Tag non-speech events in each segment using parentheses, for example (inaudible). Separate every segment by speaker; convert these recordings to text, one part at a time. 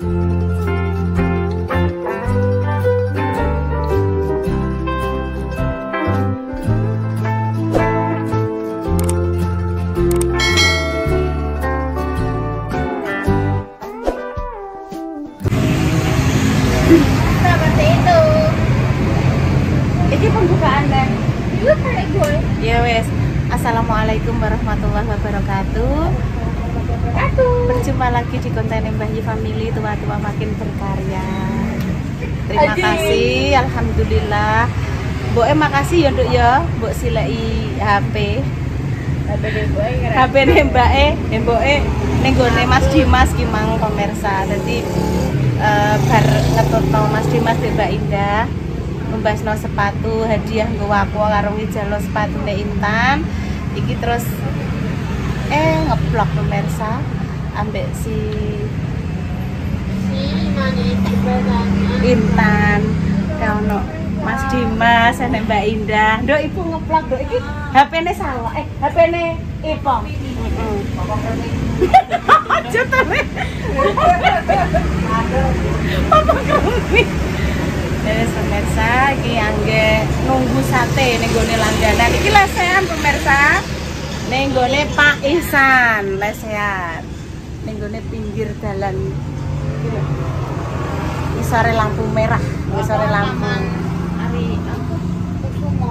Speaker 1: Música berkarya. Terima kasih, alhamdulillah. Mbok makasih ya Nduk ya, Mbok silai HP.
Speaker 2: Gue.
Speaker 1: HP ne mbake, eh mboke ning gone Mas Dimas ki mang pemirsa. Dadi eh bar ngetutno Mas Dimas di Mbak Indah membahasno sepatu hadiah nggo aku karo wijalo sepatune Intan. Iki terus eh ngeblok pemirsa ambek si. Intan kano Mas Dimas enek Mbak Indah. Nduk ibu ngeplak nduk iki HP-ne salah. Eh HP-ne Ipong. (laughs) Heeh. Aja Le. Apa krumi? Wes pemirsa iki angge nunggu sate ning gone langganan. Iki lesehan pemirsa. Ning gone Pak Ihsan lesehan. Ning gone pinggir dalan. Isore lampu merah, isore lampu.
Speaker 2: Ari aku Kusumo.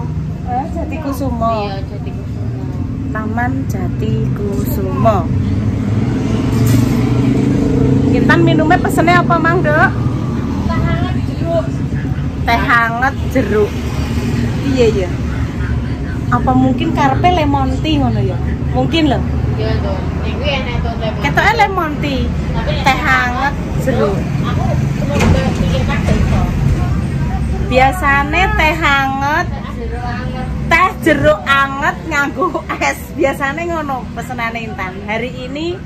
Speaker 1: Eh, Jati Kusumo.
Speaker 2: Iya, jadi Kusumo.
Speaker 1: Taman Jati Kusumo. Kintan minumnya pesennya apa mang dok?
Speaker 2: Tahangan jeruk.
Speaker 1: Teh hangat jeruk. Iya iya. Apa mungkin karpe lemon tea ngono ya? Mungkin loh.
Speaker 2: Iya tuh. Tuh lemon.
Speaker 1: Tea. Teh hangat jeruk. Biasanya teh hangat, teh jeruk anget nganggo es. Biasanya ngono pesenane Intan. Hari ini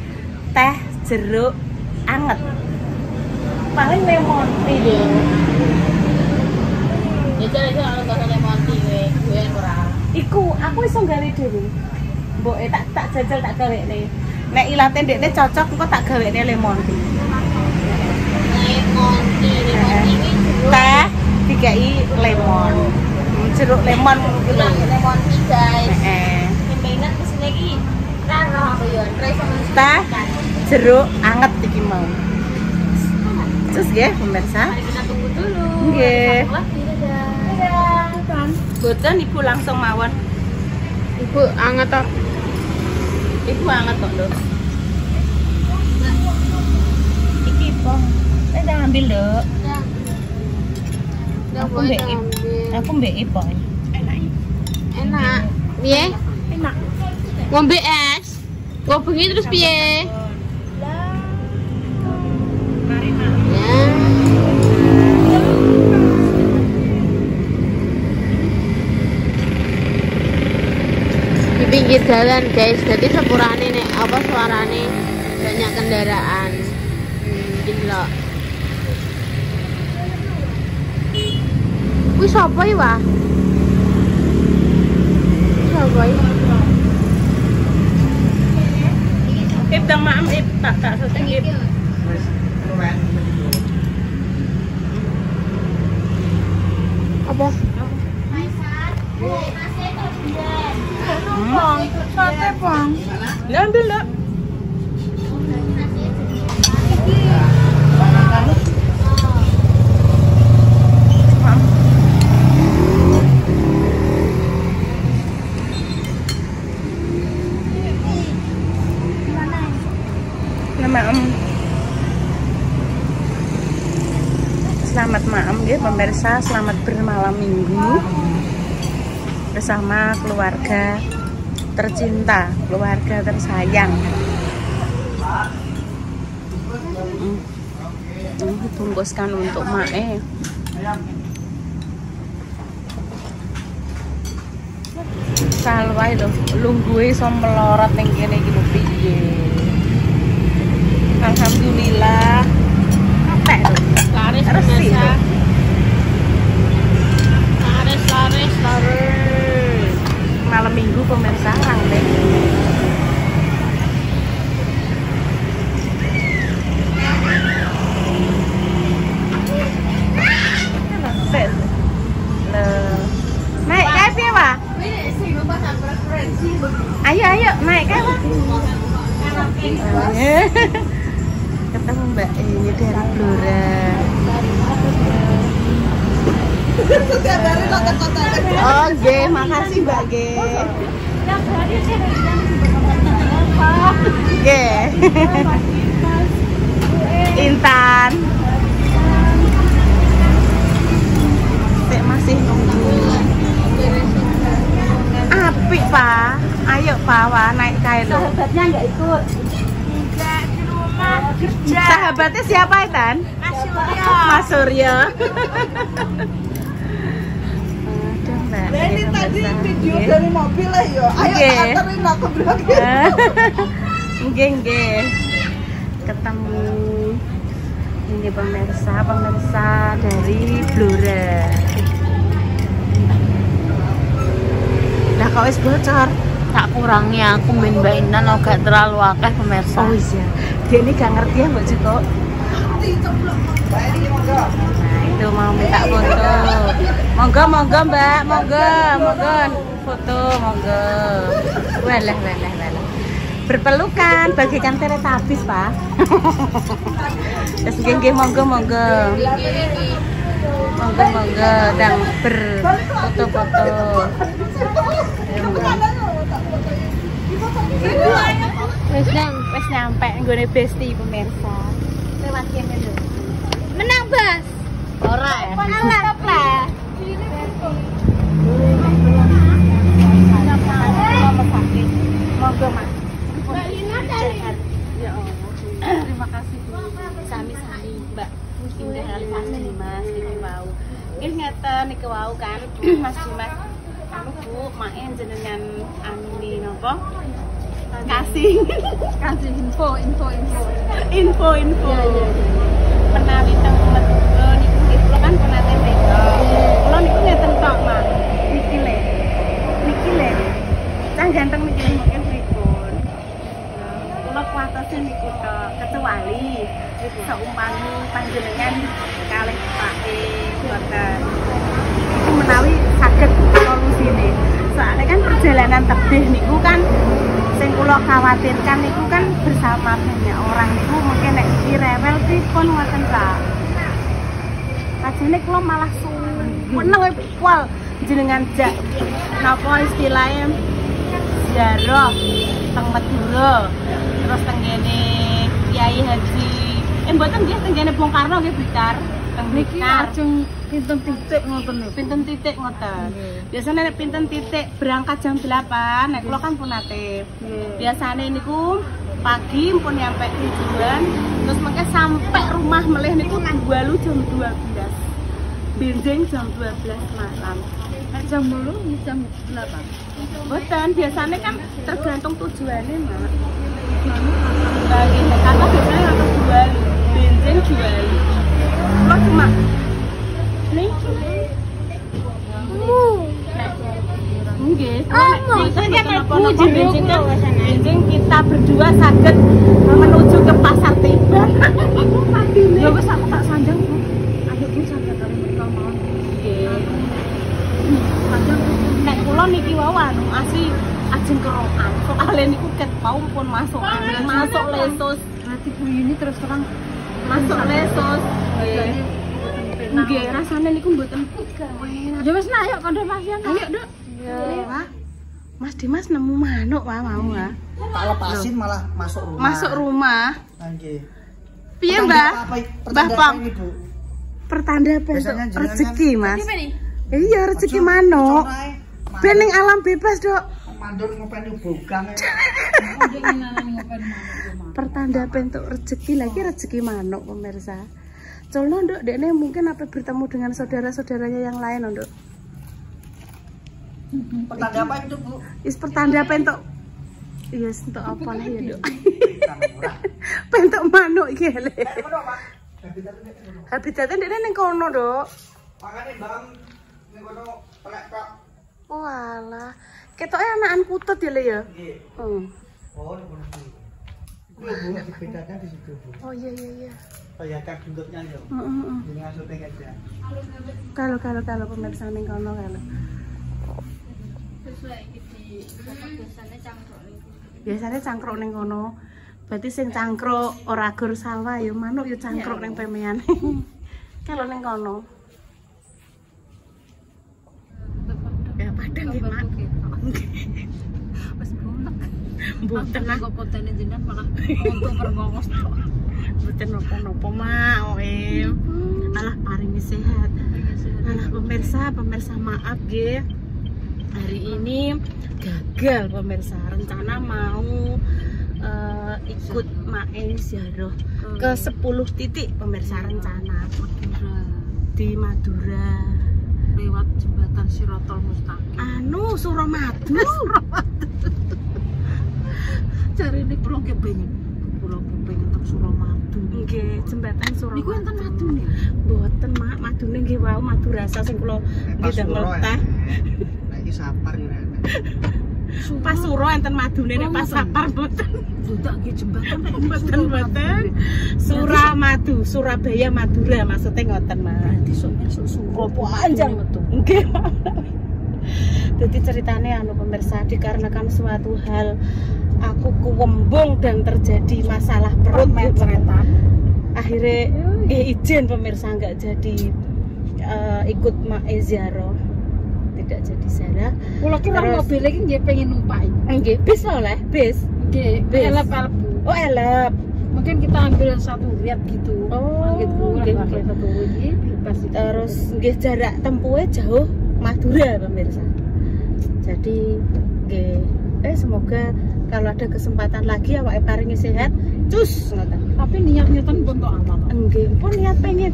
Speaker 1: teh jeruk anget. Paling lemon tea.
Speaker 2: Ya lemon kurang.
Speaker 1: Iku aku iso gawe dhewe. Mboke tak tak jajal tak gawekne. Nek ilate ndekne cocok engko tak gawekne lemon tea.
Speaker 2: Lemon tea.
Speaker 1: Teh dikai lemon. Jeruk lemon lho.
Speaker 2: lemon tea guys.
Speaker 1: Heeh.
Speaker 2: Yang pengen ke sini apa ya? Try sama
Speaker 1: Teh jeruk anget iki mau. Terus nggih pemirsa.
Speaker 2: Mari kita tunggu dulu.
Speaker 1: Nggih. Boten ibu langsung mawon.
Speaker 2: Ibu anget toh.
Speaker 1: Ibu anget kok, Dok. Iki pong. Saya jangan ambil, Dok. Aku mbek Aku mbek Ipong.
Speaker 2: Enak. Piye?
Speaker 1: Enak.
Speaker 2: Ngombe es. Gua bengi terus piye?
Speaker 1: Mari, Mak.
Speaker 2: Ya. Di pinggir jalan guys, jadi sepurane nek apa suarane banyak kendaraan. Hmm, gila. Wih, sapa iki, Wah? Sapa iki?
Speaker 1: Ip dang maam ip tak tak seteng ip.
Speaker 2: Apa?
Speaker 1: Sate. Lah. Selamat malam ya pemirsa, selamat bermalam minggu bersama keluarga tercinta, keluarga tersayang. Hmm. Ini dibungkuskan untuk Mae. Salwai lho, lungguhe iso melorot ning kene iki lho piye. Alhamdulillah. Apik lho.
Speaker 2: Laris
Speaker 1: Resi Malam minggu pemirsa rame. Pak. Ayo, Pak, wah naik kae lho.
Speaker 3: Sahabatnya nggak ikut.
Speaker 1: Sahabatnya siapa, Intan?
Speaker 3: Mas Suryo.
Speaker 1: Mas Suryo.
Speaker 4: Nah, ini tadi video
Speaker 1: Iya.
Speaker 4: dari mobil lah ya. Ayo
Speaker 1: Oke.
Speaker 4: tak anterin aku berarti.
Speaker 1: Nggih, nggih. Ketemu ini pemirsa, pemirsa dari Blora. Lah kok wis bocor?
Speaker 3: Tak kurangi aku main Mbak Intan lo gak terlalu akeh pemirsa.
Speaker 1: Oh iya. Dia ini gak ngerti ya Mbak Joko. Nah, itu mau minta foto. Monggo, monggo Mbak, monggo, monggo foto, monggo. Walah, walah, walah. Berpelukan bagikan teletabis, Pak. (laughs) Terus nggih monggo, monggo. Monggo, monggo dan berfoto-foto.
Speaker 3: Wes nang
Speaker 1: Wes nyampe nggone besti pemirsa. Lewat kene lho.
Speaker 3: menang bas. Ora ya.
Speaker 1: Alah, lah. Monggo, Mas. Ya Allah. Terima kasih. Indah kali pasti Mas niku wau. Nggih ngeten niku wau kan (clears throat) Mas Dimas. Anu Bu, main jenengan anu ni napa? Kasih (laughs)
Speaker 3: Kasih info, info, info.
Speaker 1: info info.
Speaker 3: Iya, iya,
Speaker 1: Menawi teng Medco niku nggih kula kan penate Medco. Kula niku ngeten tok, Mak. Niki le. Niki le. Cah ganteng niki mungkin pripun. Kula kuatose niku tok, kecuali seumpami panjenengan kalih pake boten. Iku menawi saged solusine. Soalnya kan perjalanan tebih niku kan sing kula khawatirkan niku kan bersama banyak orang niku mungkin nek direwel pripun ngoten ta. Ajane kula malah seneng pol jenengan jak napa istilahnya ziarah teng Madura terus teng Kiai Haji eh mboten nggih teng kene Bung Karno nggih Blitar teng Blitar
Speaker 3: pinten titik ngoten niku.
Speaker 1: pinten titik ngoten. Biasanya nek pinten titik berangkat jam 8, nek kula kan pun nate. Biasanya niku pagi pun nyampe tujuan, terus mengke sampai rumah melih niku walu jam 12. Benjing jam 12 malam.
Speaker 3: Nek jam dulu jam 8.
Speaker 1: Boten, biasanya kan tergantung tujuannya, Mak. Nah, gitu. Karena biasanya harus jual, kan kan kita berdua sakit menuju ke pasar tiba.
Speaker 3: Ya tak
Speaker 1: niki wawan masih ajeng kerokan. Soale niku ket pun masuk masuk lesus,
Speaker 3: Berarti Bu ini terus terang
Speaker 1: masuk lesus. Nggih. Rasane niku mboten
Speaker 3: Ya wis nak ayo kandha Mas Yan.
Speaker 1: Ayo, Dok. Wah. Mas Dimas nemu manuk wah mau ah.
Speaker 4: Tak lepasin malah masuk rumah.
Speaker 1: Masuk rumah.
Speaker 4: Nggih.
Speaker 1: Piye,
Speaker 4: Pertanda
Speaker 1: Mbak?
Speaker 4: apa- pertanda
Speaker 1: Mbah
Speaker 4: apa
Speaker 1: Pong. Pertanda
Speaker 4: jenengan
Speaker 1: rezeki,
Speaker 4: kan-
Speaker 1: Mas. Iya, rezeki manuk. Ben ning alam bebas, Dok.
Speaker 4: Mandor ngopeni bugang.
Speaker 1: Pertanda bentuk rezeki lagi rezeki manuk pemirsa. Colno nduk dekne mungkin apa bertemu dengan saudara-saudaranya yang lain nduk.
Speaker 4: Pertanda apa itu, Bu?
Speaker 1: Is pertanda bentuk Iya, untuk apa lah ya, Dok? Bentuk manuk
Speaker 4: Pak. Habitatnya
Speaker 1: dekne ning kono, Dok.
Speaker 4: Makane Bang ning kono pelek tok.
Speaker 1: Oh alah. Ketoke anakan kutut ya, Le ya.
Speaker 4: Nggih.
Speaker 1: Hmm.
Speaker 4: Oh, kono. Bu. Habitatnya di situ, Bu.
Speaker 1: Oh iya iya iya.
Speaker 4: Kayak kak buntutnya ya.
Speaker 1: Heeh heeh.
Speaker 4: Jenengan syuting aja.
Speaker 1: Kalau kalau kalau pemirsa ning kono kalau. Biasanya cangkruk ning kono. Berarti sing cangkruk ora gur sawah ya manuk ya cangkruk ning pemean. (laughs) Kalau ning kono. Ya padang.
Speaker 5: Wis (laughs) bunek.
Speaker 1: Mboten
Speaker 5: Aku kok potene jenengan malah untuk berngongos tok.
Speaker 1: mboten napa-napa, Mak. Oem. Alah paringi sehat. Alah pemirsa, pemirsa maaf nggih. Hari ini gagal pemirsa rencana mau eh, ikut Mae Ziarah ke 10 titik pemirsa rencana di Madura.
Speaker 5: lewat jembatan Sirotol Mustaqim.
Speaker 1: Anu Suramadu. (laughs)
Speaker 5: Cari ini pulau kepengen, pulau kepengen untuk Suramadu.
Speaker 1: Nggih, jembatan Suramadu.
Speaker 5: Niku enten madu nih.
Speaker 1: Mboten, Mak. Madune nggih wau madu rasa sing kula nggih damel
Speaker 4: Pasuro,
Speaker 1: teh.
Speaker 4: Nah, iki sapar ya. (laughs)
Speaker 1: Pas suro enten madune nek
Speaker 5: Oh,
Speaker 1: pas
Speaker 5: ngoten.
Speaker 1: sapar mboten.
Speaker 5: Budak ke jembatan nek (laughs)
Speaker 1: Mboten mboten. Suramadu, Surabaya Madura maksudnya ngoten, Mak.
Speaker 5: Berarti sok masuk Suro
Speaker 1: panjang
Speaker 5: betul.
Speaker 1: Nggih. (laughs) Jadi ceritanya anu pemirsa dikarenakan suatu hal aku kuwembung dan terjadi masalah perut gitu. Akhirnya eh, izin pemirsa nggak jadi eh, ikut Mae Ziarah. Tidak jadi ziarah.
Speaker 5: Kula ki
Speaker 1: Terus-
Speaker 5: mobil iki nggih pengen numpai.
Speaker 1: Nggih, bis oleh, bis.
Speaker 5: Nggih,
Speaker 1: Bis.
Speaker 5: elep-elep. Bu.
Speaker 1: Oh, elep.
Speaker 5: Mungkin kita ambil satu riat gitu.
Speaker 1: Oh,
Speaker 5: gitu. Lah,
Speaker 1: nggih.
Speaker 5: satu bebas.
Speaker 1: Terus nggih jarak tempuhnya jauh Madura pemirsa. Jadi nggih eh semoga kalau ada kesempatan lagi awake paringi sehat. Cus ngoten.
Speaker 5: tapi niatnya ten pun tok amat.
Speaker 1: Nggih, pun niat pengen.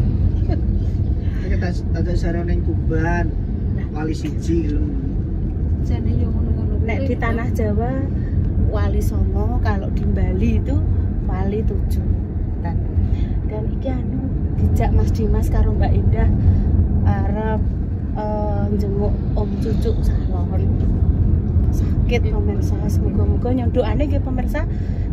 Speaker 4: Iki tak tak sareng ning Kuban. Wali siji lho.
Speaker 5: Jane yo ngono-ngono.
Speaker 1: Nek di tanah Jawa Wali Songo, kalau di Bali itu Wali tujuh. Dan, dan iki anu dijak Mas Dimas karo Mbak Indah arep eh, jenguk Om Cucu salon. Sakit pemirsa, semoga-moga nyondoane nggih pemirsa.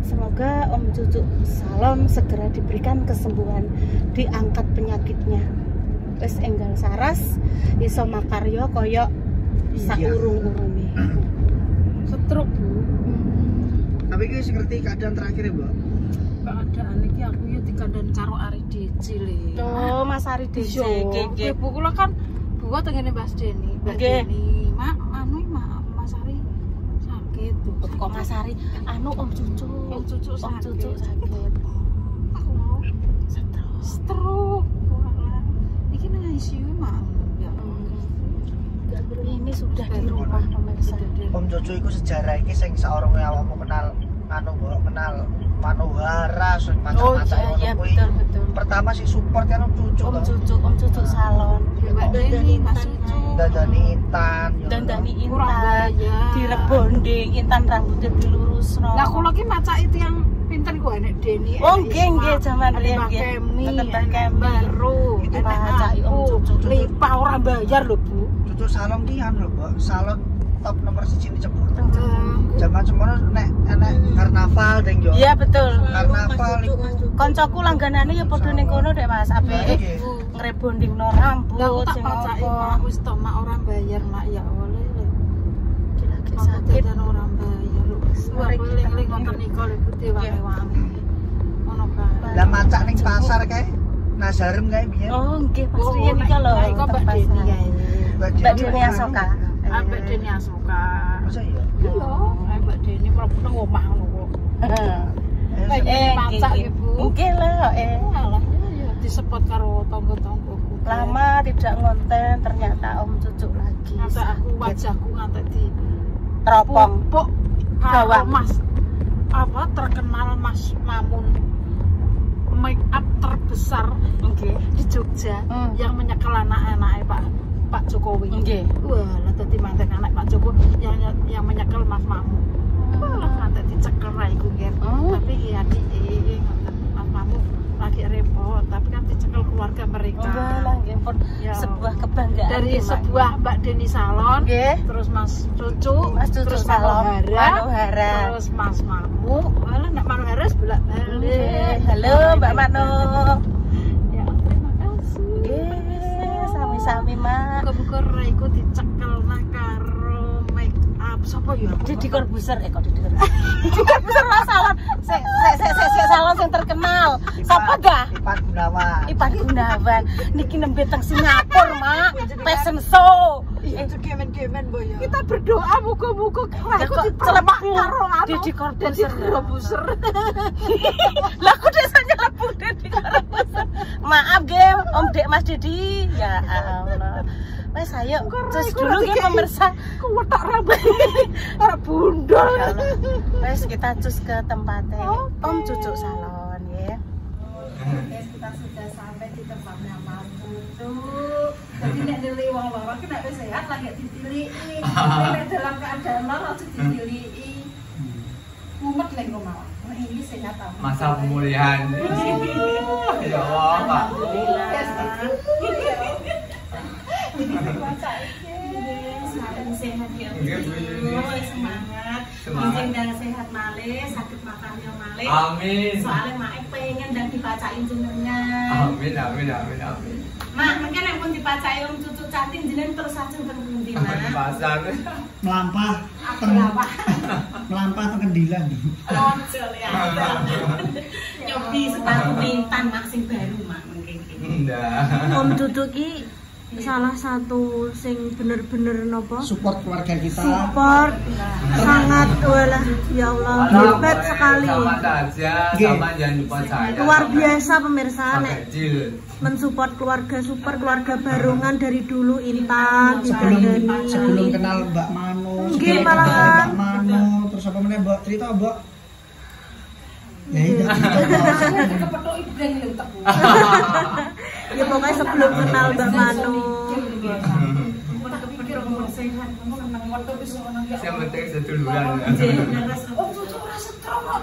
Speaker 1: Semoga Om Cucu salon segera diberikan kesembuhan, diangkat penyakitnya. Wis enggal saras, iso makarya kaya saurung-urunge.
Speaker 5: Setruk, Bu.
Speaker 4: Tapi iki wis ngerti keadaan terakhir ya, Mbak.
Speaker 5: Keadaan iki aku ya dikandani karo Ari Deci le.
Speaker 1: Oh, Mas Ari.
Speaker 5: Iya,
Speaker 1: Nggih, nggih.
Speaker 5: ibu kula kan buat tengene Mas Deni, Mbak. Deni. Mak, anu Mak, Mas Ari sakit tuh.
Speaker 1: Kok Mas Ari anu Om Cucu.
Speaker 5: Om Cucu
Speaker 1: Om
Speaker 5: sakit.
Speaker 1: Cucu sakit.
Speaker 5: Aku mau
Speaker 1: Stroke.
Speaker 5: stroke. Iki nang ICU Mak. Ya.
Speaker 1: Ini sudah di rumah pemirsa.
Speaker 4: Om Jojo iku sejarah iki sing saurunge awakmu kenal anu Mbak, kenal Manohara sing
Speaker 1: Oh
Speaker 4: macam-macam
Speaker 1: iya iya
Speaker 4: kuwi.
Speaker 1: betul betul.
Speaker 4: Pertama sih support kan Om Cucu
Speaker 1: Om. Cucu, Om Cucu salon.
Speaker 5: Mbak Deni, Mas Cucu.
Speaker 4: Dandani Intan. yo.
Speaker 1: Dan Dani
Speaker 5: Kurang
Speaker 1: Intan direbonding, Intan rambutnya dilurusno.
Speaker 5: Lah kula ki maca itu yang pinten ku enek Deni.
Speaker 1: Oh, nggih,
Speaker 5: Isma,
Speaker 1: nggih, zaman riyen,
Speaker 5: Mbak
Speaker 1: nggih.
Speaker 5: Kemi,
Speaker 1: Tetep.
Speaker 5: Baru,
Speaker 1: Itu Om
Speaker 5: aku.
Speaker 1: Cucu.
Speaker 5: Lipa orang bayar lho, Bu.
Speaker 4: Cucu salon ki anu lho, Mbak. Salon top nomor siji di Jepur.
Speaker 5: Hmm.
Speaker 4: Zaman semono nek enek karnaval deng yo.
Speaker 1: Iya betul.
Speaker 4: Karnaval iku
Speaker 1: Koncoku langganane ya padha ning kono dek Mas, apik
Speaker 4: rebonding
Speaker 1: no rambut
Speaker 5: lah aku tak pacai mak wis to mak ora bayar mak. Ya oleh
Speaker 1: lek kira
Speaker 5: kira
Speaker 1: sakit.
Speaker 5: ora bayar
Speaker 1: lu
Speaker 5: suara
Speaker 1: kita
Speaker 5: ning ngoten iko lek putih wae-wae ngono kae.
Speaker 4: Lah macak ning pasar kae? Nasarem kae piye?
Speaker 1: Oh nggih pas
Speaker 5: oh,
Speaker 1: riyen iki lho
Speaker 5: kok mbak Deni kae
Speaker 4: ah,
Speaker 1: mbak
Speaker 4: Deni
Speaker 1: Asoka.
Speaker 5: Ambek Deni Asoka.
Speaker 4: Iya?
Speaker 5: Iya. Eh, mbak Deni mlebu nang omah ngono kok. (laughs)
Speaker 4: Eh,
Speaker 1: eh, eh, eh,
Speaker 5: eh, eh, Disepot karo tangga-tanggaku.
Speaker 1: Lama tidak ngonten, ternyata Om Cucu lagi.
Speaker 5: Ngantek aku wajahku ngantek di
Speaker 1: teropong.
Speaker 5: pupuk
Speaker 1: Bawang.
Speaker 5: Mas apa terkenal Mas Mamun make up terbesar
Speaker 1: Nggih.
Speaker 5: di Jogja
Speaker 1: Hmm.
Speaker 5: yang menyekel anak-anaknya Pak Pak Jokowi.
Speaker 1: Nggih.
Speaker 5: Wah, lah tadi mantan anak Pak Jokowi yang yang menyekel Mas Mamun. Wah, ngantek dicekel ra iku.
Speaker 1: Hmm.
Speaker 5: Tapi ya di ngoten Mas Mamun lagi repot, dicekel keluarga mereka.
Speaker 1: Pun
Speaker 5: Ya.
Speaker 1: sebuah kebanggaan.
Speaker 5: Dari sebuah Mbak Deni Salon,
Speaker 1: Nggih.
Speaker 5: terus Mas Cucu,
Speaker 1: Mas Cucu
Speaker 5: terus
Speaker 1: Salon,
Speaker 5: Manohara, terus Mas Mamu, malah nak Manohara sebelah balik.
Speaker 1: Halo Mbak Mano.
Speaker 5: Ya, terima kasih.
Speaker 1: Nggih, sami-sami Mak.
Speaker 5: Buka-buka iku dicekel nak
Speaker 1: Siapa ya? Deddy Corbuzier eh kok Deddy Corbuzier. Deddy Corbuzier lah salon. Sek sek sek sek sek salon yang terkenal. Siapa dah?
Speaker 4: Ipan Gunawan.
Speaker 1: Ipan Gunawan. Niki nembe teng Singapura, Mak. Fashion show.
Speaker 5: Itu gemen-gemen boy ya.
Speaker 1: Kita berdoa muga-muga
Speaker 5: Ya
Speaker 1: aku
Speaker 5: telemak karo anu.
Speaker 1: Deddy Corbuzier. Lah aku desanya lebu Deddy Corbuzier. Maaf, Gem, Om Dek Mas Deddy. Ya Allah. Wes ayo, terus dulu (laughs) ya pemirsa.
Speaker 5: Ku wetak rambut. Para bundol.
Speaker 1: Wes kita cus ke tempatnya Om Cucu Salon ya.
Speaker 5: Guys, kita sudah sampai di tempatnya Mas Cucu. Jadi nek nilai wong loro ki nek sehat lagi ditiliki. Nek dalam keadaan loro aja ditiliki. Mumet lek ngomong. Wah, ini sehat apa?
Speaker 6: masa pemulihan ya Allah Pak
Speaker 5: Sehat sehat ya. Semangat.
Speaker 6: Semangat.
Speaker 5: Izin dan sehat malih, sakit makannya malih.
Speaker 6: amin
Speaker 5: Soalnya Mak pengen dan dibacain jumlahnya.
Speaker 6: amin amin amin amin
Speaker 5: Mak, mungkin yang pun dibacain om cucu cantik jeneng terus aja berhenti mak.
Speaker 6: pasar
Speaker 4: Melampah. Melampah teng kendilan.
Speaker 5: Ojo ya. Nyobi sepatu mintan mak sing baru mak mungkin.
Speaker 6: enggak
Speaker 3: Om Duduk ki salah satu sing bener-bener nopo
Speaker 4: Support keluarga kita.
Speaker 3: support sangat walah ya Allah hebat sekali
Speaker 6: sama saja sama jangan lupa saya
Speaker 3: luar biasa pemirsa
Speaker 6: sampai
Speaker 3: nek
Speaker 6: kecil
Speaker 3: mensupport keluarga super keluarga barungan dari dulu Intan
Speaker 4: Sebelum sebelum kenal Mbak Manu,
Speaker 3: Nggih,
Speaker 4: sebelum kenal
Speaker 3: malahan.
Speaker 4: Mbak Manu, terus apa meneh Mbak cerita Mbak? Ya (laughs) itu.
Speaker 5: Yang lentek. (laughs)
Speaker 3: ya pokoknya sebelum kenal Mbak Manu
Speaker 5: ya.
Speaker 6: yang penting seduluran (laughs)
Speaker 5: Oh, cucu.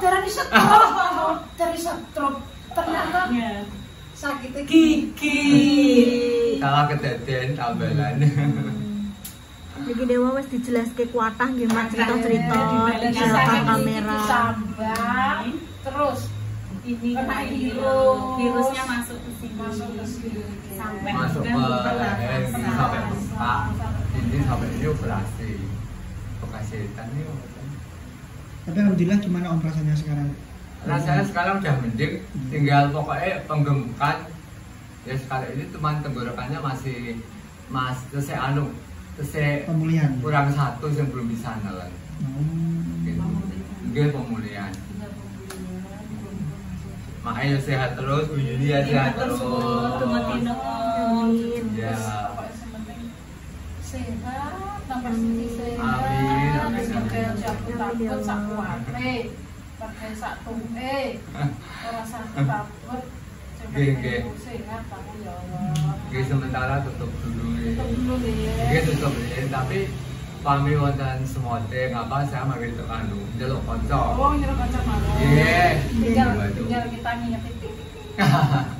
Speaker 5: Dari. Ternyata sakitnya gigi.
Speaker 6: salah kededen tambalan
Speaker 3: Iki dewa wis dijelaske kuatah cerita-cerita di belakang kamera.
Speaker 5: Sambal, terus ini virus, virusnya masuk ke sini, masuk ke sini, sampai
Speaker 6: masuk ke leher ini sampai ini sampai ini operasi. Operasi ini
Speaker 4: Tapi alhamdulillah gimana Om rasanya sekarang?
Speaker 6: rasanya sekarang udah mending. Tinggal pokoknya penggemukan ya sekarang ini teman tenggorokannya masih mas terus anu terus
Speaker 4: Pemulihan.
Speaker 6: kurang satu yang belum bisa nelen
Speaker 4: Oh.
Speaker 6: gitu. Nggih, pemulihan makanya sehat terus Bu Yuni ya sehat terus ya
Speaker 5: sehat, tambah sehat,
Speaker 6: Amin, amin.
Speaker 5: jago takut sak kuate, pakai sak tuhe, ora sakit takut, sehat Allah.
Speaker 6: Oke, sementara tutup dulu ya.
Speaker 5: Tutup dulu ya.
Speaker 6: Oke, tutup ya. Tapi kami wonten semote ngapa saya mari tekan anu ndelok kanca.
Speaker 5: Oh, nyuruh kaca malu.
Speaker 6: Iya.
Speaker 5: Tinggal kita. (laughs)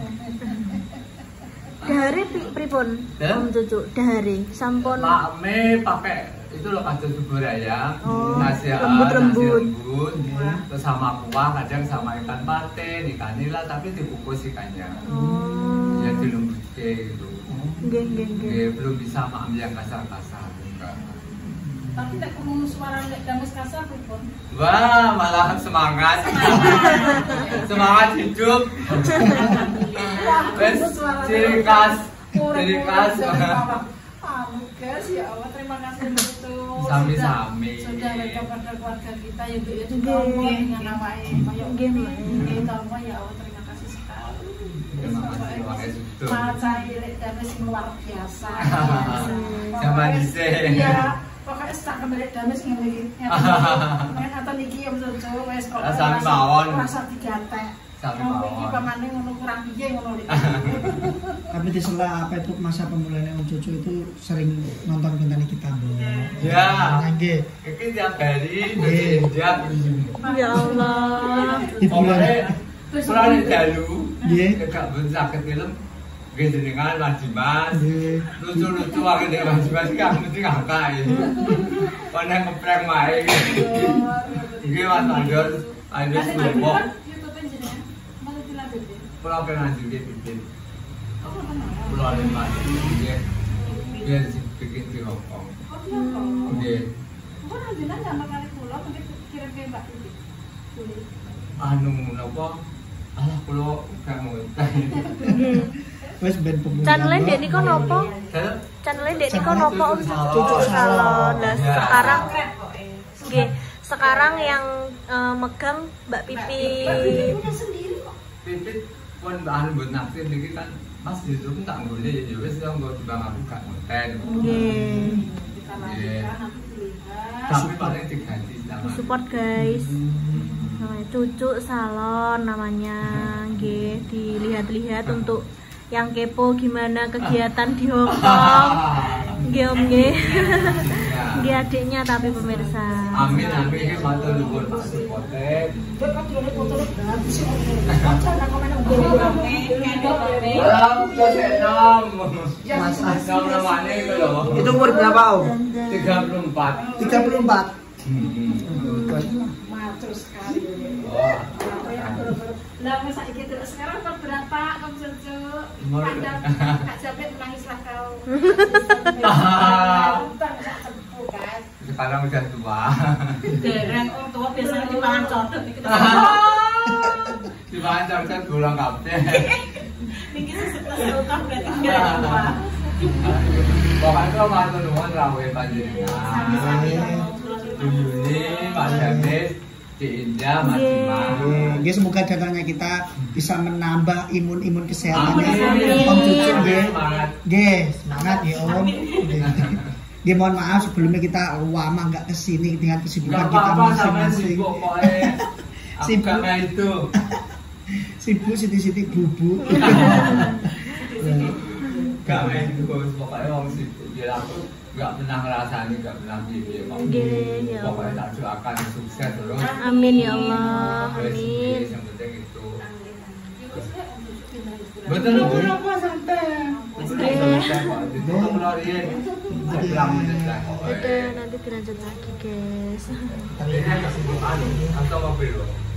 Speaker 3: Dahare pi- pripun? Om Cucu? Dahare sampun
Speaker 6: Pak Me pakai itu loh kacang bubur ayam,
Speaker 3: Oh,
Speaker 6: nasi
Speaker 3: lembut-lembut.
Speaker 6: nasi lembut, terus sama kuah, kadang sama ikan pate, ikan nila, tapi dikukus ikannya,
Speaker 3: Oh.
Speaker 6: ya dilembutke gitu.
Speaker 3: Nggih nggih.
Speaker 6: Ya, belum bisa makan yang kasar-kasar.
Speaker 5: Tapi krungu suara nek dames kasar pripun?
Speaker 6: Wah, malah semangat. (laughs) semangat hidup. Wes, ciri khas, ciri khas.
Speaker 5: Guys, ya Allah terima kasih betul.
Speaker 6: Sami-sami.
Speaker 5: Sudah keluarga kita ya Bu ya juga dengan ya Allah terima kasih sekali.
Speaker 6: Terima kasih,
Speaker 5: dan luar biasa. (laughs)
Speaker 6: Zaman dhisik.
Speaker 5: Iya, pokoknya sak kembali dames ngene iki. Nek aten iki ya Jojo wis
Speaker 6: mawon.
Speaker 5: Rasa digatek.
Speaker 6: Sami mawon.
Speaker 5: iki pamane ngono kurang piye ngono lho. (laughs)
Speaker 4: Tapi di sela apa itu masa pemulihan Om Cucu itu sering nonton konten kita, Bu.
Speaker 6: Ya.
Speaker 4: Nggih.
Speaker 6: Iki tiap hari
Speaker 3: Ya Allah.
Speaker 6: Pokoknya Kurang dalu, gak pun sakit film, gak jenengan Mas Dimas,
Speaker 4: Nggih.
Speaker 6: lucu-lucu aku dari Mas Dimas iki aku mesti ngangkat ini. Mana ngeprank mae. Iki Mas
Speaker 5: jenengan. Malah dilanjut ya.
Speaker 6: pulau pengen juga bikin, pulau ada Mas, dia dia bikin di Hongkong,
Speaker 5: Oh, dia
Speaker 6: dia
Speaker 5: Kok nantinya sama kali pulau, kirim ke Mbak
Speaker 6: anu napa alah gak (laughs) ngonteng
Speaker 4: Wes ben pemuda.
Speaker 3: Channelnya Dek Niko nopo?
Speaker 6: Saya
Speaker 3: Channelnya Dek Niko nopo Om
Speaker 6: Cucu
Speaker 3: Cucu Salon. Nah,
Speaker 6: Ya.
Speaker 3: sekarang
Speaker 5: kok.
Speaker 3: Nggih, sekarang yang eh, megang Mbak Pipi.
Speaker 5: Punya sendiri kok.
Speaker 6: pipit pun anu buat naksir niki kan pas di Zoom tak nggone ya wis yo nggo timbang aku gak
Speaker 3: Nggih.
Speaker 5: Dilihat.
Speaker 6: tapi paling diganti sama
Speaker 3: Support guys. Namanya Cucu Salon namanya. Nggih, dilihat-lihat untuk yang kepo gimana kegiatan di Hong (laughs) Kong. Nggih Om nggih. Nggih adiknya tapi pemirsa.
Speaker 6: amin amin. Matur nuwun enam.
Speaker 4: Mas
Speaker 6: Enam namanya itu
Speaker 4: umur berapa, Om?
Speaker 6: 34
Speaker 4: 34.
Speaker 6: Hmm.
Speaker 5: Matur sekali. Lah masa iki terus sekarang kau berapa kamu cucu?
Speaker 6: Umur-
Speaker 5: Pandang Kak Jabet menangislah (laughs) kau. Untung gak sembuh
Speaker 6: sekarang udah tua
Speaker 1: Dereng orang tua biasanya dipangan codot iki.
Speaker 6: di pancar gulang kabeh
Speaker 1: Niki sesepuh utang berarti (laughs) enggak tua.
Speaker 6: pokoknya kalau matur nuwun rawe panjenengan Tuyuni, Pak Jamis,
Speaker 3: Yeay.
Speaker 6: Imam.
Speaker 4: Nggih, semoga dagangannya kita bisa menambah imun-imun kesehatannya. Om Cucu nggih.
Speaker 6: Semangat.
Speaker 4: Nggih, semangat ya Om. Nggih, mohon maaf sebelumnya kita lama nggak ke sini dengan kesibukan kita masing-masing.
Speaker 6: sibuk (laughs) itu.
Speaker 4: Sibuk siti-siti bubuk.
Speaker 6: Gak (laughs) kayak itu pokoknya orang sibuk. Jadi aku gak pernah ngerasani, gak pernah bibi.
Speaker 3: Nggih, ya
Speaker 6: Pokoknya tak doakan sukses terus.
Speaker 3: Amin ya Allah. Amin.
Speaker 6: Yang penting itu. Betul betul apa santai. Betul
Speaker 3: nanti dilanjut lagi guys.
Speaker 6: Ini kesibukan atau mobil loh.